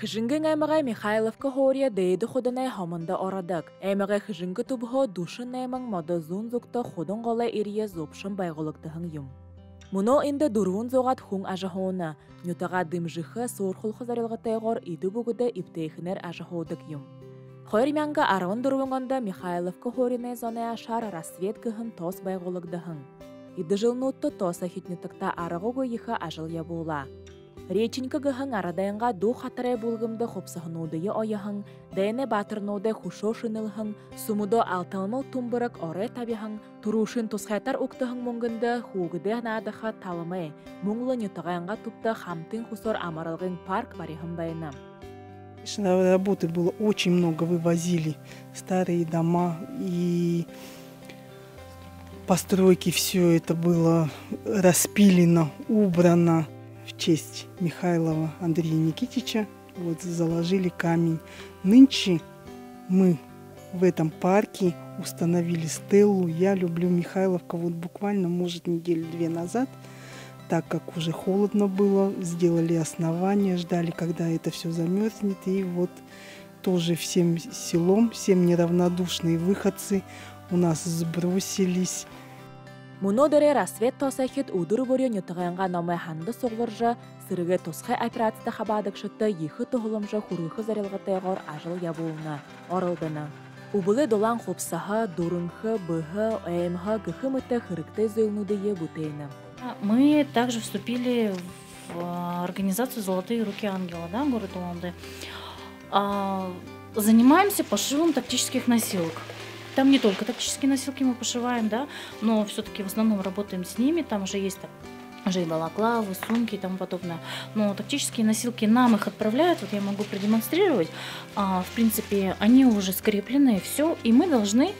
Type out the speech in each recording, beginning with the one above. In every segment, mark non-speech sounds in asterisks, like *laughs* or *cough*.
Хыжынгийн аймагай Михайловка хория дэйді худынай хомында орадык. Аймагай хыжынғы тубхо душын аймаг мода зун зукта худын гола ирия зопшын байгылыктыхын юм. Муно инде дурвун зогат хун ажахона, нютага дымжыхы сорхул хызарылгытайгор иді бүгіді иптейхінер ажаходык юм. Хойр мянга арвын дурвунганда Михайловка хоринай зоная шар рассвет кыхын тос байгылыгдыхын. Иді жылнутты тоса хитнютыкта арагого йыха ажыл ябула. Речинка гыһың арадайынға ду хатарай булгымды хопсахынуудыйы ойаһың, дәйне батырнууды хушо шынылһың, сумудо алталмыл тумбырык оре табиһың, турушын тусхайтар уктыһың муңгынды хугыды наадыха талымы, муңлы нютағайынға тупта хамтын хусор амаралгын парк барихын байынам. Работы было очень много, вывозили старые дома и постройки, все это было распилено, убрано честь Михайлова Андрея Никитича. Вот заложили камень. Нынче мы в этом парке установили стеллу «Я люблю Михайловка». Вот буквально, может, неделю-две назад, так как уже холодно было, сделали основание, ждали, когда это все замерзнет. И вот тоже всем селом, всем неравнодушные выходцы у нас сбросились Муно дөрі рассвет тосахит удыр бөрі нютығанға номай ханды соғлыржа, сырығы тосқай операцията хабадық шытты ехі тұғылымжа хұрығы зарелғытайғыр ажыл ябуылна, орылдыны. Убылы долан хопсаха, дурынхы, быхы, әймхы, гыхы мыты хырыкты зөйлнудые бутейны. Мы также вступили в организацию «Золотые руки ангела», да, город Уланды. Занимаемся пошивом тактических носилок. Там не только тактические носилки мы пошиваем, да, но все-таки в основном работаем с ними. Там уже есть так, уже и балаклавы, сумки и тому подобное. Но тактические носилки нам их отправляют, вот я могу продемонстрировать. А, в принципе, они уже скреплены, все, и мы должны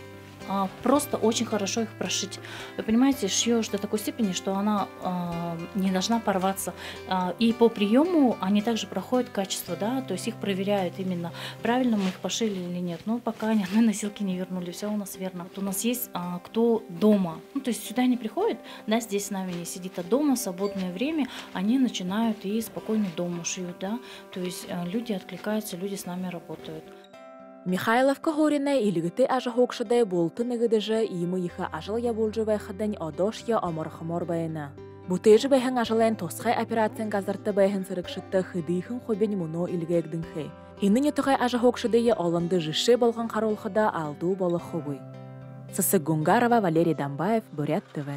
а, просто очень хорошо их прошить. Вы понимаете, шьешь до такой степени, что она а, не должна порваться. А, и по приему они также проходят качество, да, то есть их проверяют именно, правильно мы их пошили или нет. Но пока ни одной *laughs* носилки не вернули, все у нас верно. Вот у нас есть кто дома, ну, то есть сюда не приходит, да, здесь с нами не сидит, а дома, свободное время, они начинают и спокойно дома шьют, да, то есть люди откликаются, люди с нами работают. Михайловка хорина илигити ажа хокшыдай болты ныгыдыжы имы иха ажыл я болжы байхыдань одош я омор-хомор байына. Бутежы байхын ажылайн тосхай операциян газарты байхын сырыкшытты хыдыйхын хобен муно илгэгдіңхи. Инны нетуғай ажа хокшыдайы оланды жышы болған қаролхыда алду болы хобуй. Сысы Гунгарова, Валерий Дамбаев, Бурят ТВ.